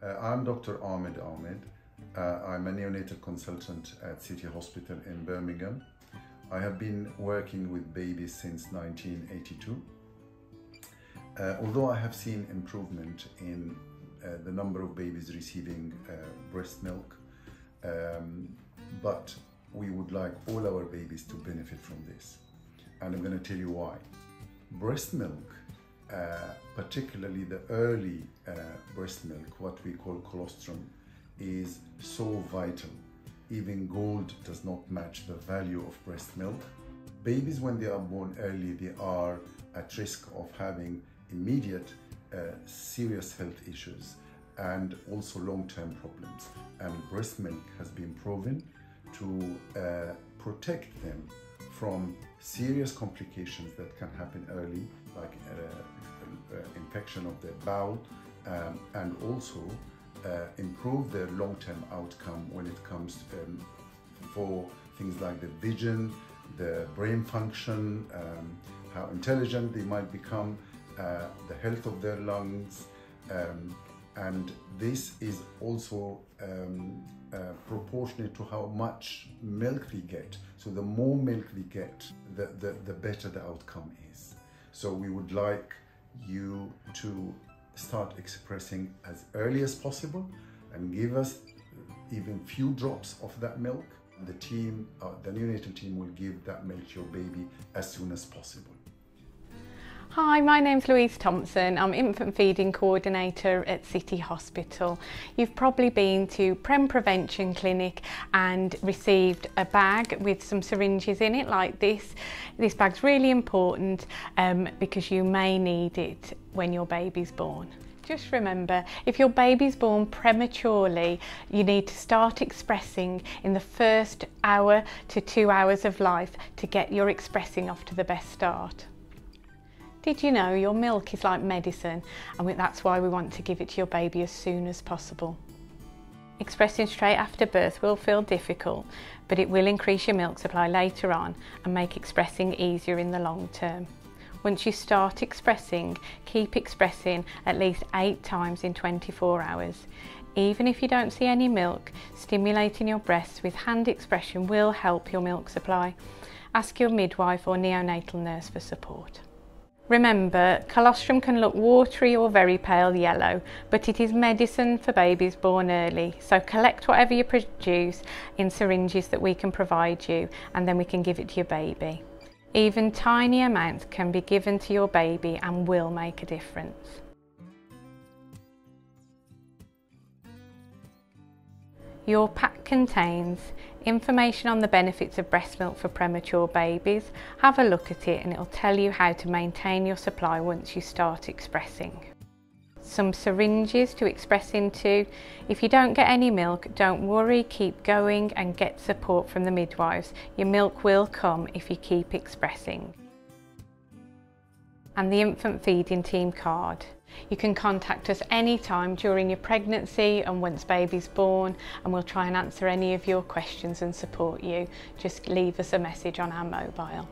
Uh, I'm Dr. Ahmed Ahmed. Uh, I'm a neonatal consultant at City Hospital in Birmingham. I have been working with babies since 1982. Uh, although I have seen improvement in uh, the number of babies receiving uh, breast milk, um, but we would like all our babies to benefit from this. And I'm going to tell you why. Breast milk, uh, particularly the early uh, breast milk, what we call colostrum, is so vital. Even gold does not match the value of breast milk. Babies, when they are born early, they are at risk of having immediate uh, serious health issues and also long-term problems. And breast milk has been proven to uh, protect them from serious complications that can happen early, like uh, uh, infection of the bowel, um, and also uh, improve their long-term outcome when it comes um, for things like the vision, the brain function, um, how intelligent they might become, uh, the health of their lungs, um, and this is also um, uh, proportionate to how much milk they get. So the more milk they get, the, the, the better the outcome is. So we would like you to start expressing as early as possible and give us even few drops of that milk. The team, uh, the neonatal team will give that milk to your baby as soon as possible. Hi, my name's Louise Thompson. I'm infant feeding coordinator at City Hospital. You've probably been to Prem Prevention Clinic and received a bag with some syringes in it like this. This bag's really important um, because you may need it when your baby's born. Just remember, if your baby's born prematurely, you need to start expressing in the first hour to two hours of life to get your expressing off to the best start. Did you know your milk is like medicine and that's why we want to give it to your baby as soon as possible. Expressing straight after birth will feel difficult, but it will increase your milk supply later on and make expressing easier in the long term. Once you start expressing, keep expressing at least eight times in 24 hours. Even if you don't see any milk, stimulating your breasts with hand expression will help your milk supply. Ask your midwife or neonatal nurse for support. Remember, colostrum can look watery or very pale yellow, but it is medicine for babies born early. So collect whatever you produce in syringes that we can provide you and then we can give it to your baby. Even tiny amounts can be given to your baby and will make a difference. Your pack contains information on the benefits of breast milk for premature babies. Have a look at it and it'll tell you how to maintain your supply once you start expressing. Some syringes to express into. If you don't get any milk, don't worry, keep going and get support from the midwives. Your milk will come if you keep expressing. And the infant feeding team card. You can contact us anytime during your pregnancy and once baby's born and we'll try and answer any of your questions and support you. Just leave us a message on our mobile.